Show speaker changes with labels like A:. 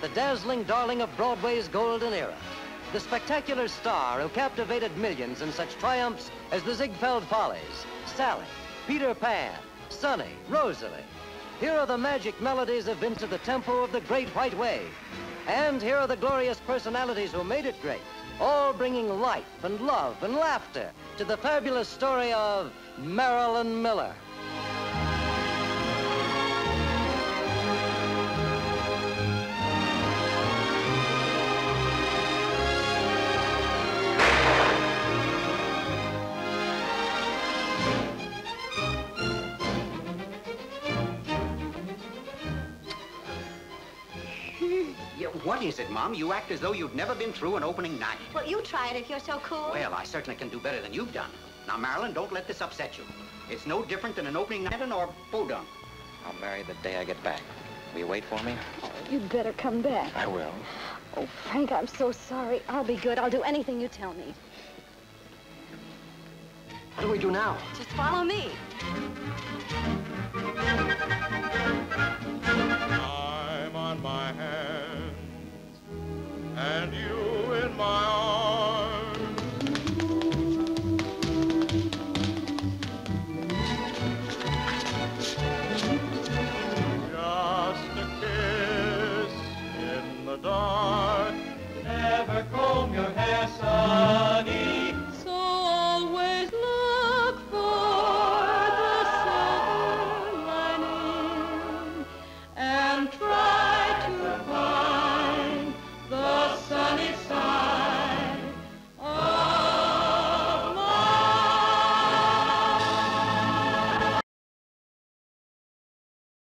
A: the dazzling darling of Broadway's golden era. The spectacular star who captivated millions in such triumphs as the Ziegfeld Follies, Sally, Peter Pan, Sunny, Rosalie. Here are the magic melodies of Into the Tempo of the Great White Way. And here are the glorious personalities who made it great, all bringing life and love and laughter to the fabulous story of Marilyn Miller.
B: what is it, Mom? You act as though you've never been through an opening night.
C: Well, you try it if you're so cool.
B: Well, I certainly can do better than you've done. Now, Marilyn, don't let this upset you. It's no different than an opening night or Podunk.
D: I'll marry the day I get back. Will you wait for me?
E: Oh, you'd better come back.
D: I will.
E: Oh, Frank, I'm so sorry. I'll be good. I'll do anything you tell me
F: we do now?
E: Just follow me.
G: I'm on my hands, and you in my arms. Just a kiss in the dark.
H: Never comb your hair, son.